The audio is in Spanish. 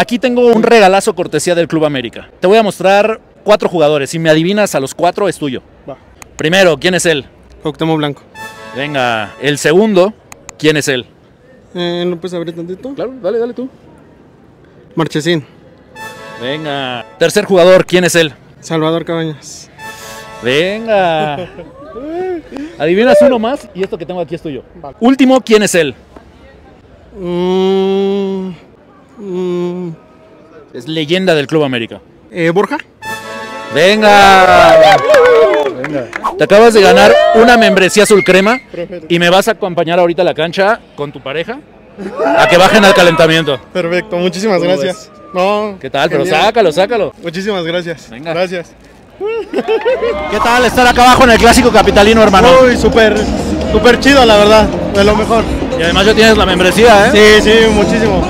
Aquí tengo un regalazo cortesía del Club América. Te voy a mostrar cuatro jugadores. Si me adivinas a los cuatro, es tuyo. Va. Primero, ¿quién es él? Octamo Blanco. Venga, el segundo, ¿quién es él? Eh, ¿No puedes abrir tantito? Claro, dale, dale tú. Marchesín. Venga. Tercer jugador, ¿quién es él? Salvador Cabañas. Venga. Adivinas uno más y esto que tengo aquí es tuyo. Último, ¿quién es él? Mm, Es leyenda del Club América. eh, Borja. Venga. Venga. Te acabas de ganar una membresía azul crema y me vas a acompañar ahorita a la cancha con tu pareja a que bajen al calentamiento. Perfecto, muchísimas ¿Cómo gracias. No, ¿Qué tal? Pero sácalo, sácalo. Muchísimas gracias. Venga. Gracias. ¿Qué tal estar acá abajo en el clásico capitalino, hermano? Uy, súper, súper chido, la verdad. De lo mejor. Y además ya tienes la membresía, ¿eh? Sí, sí, muchísimo.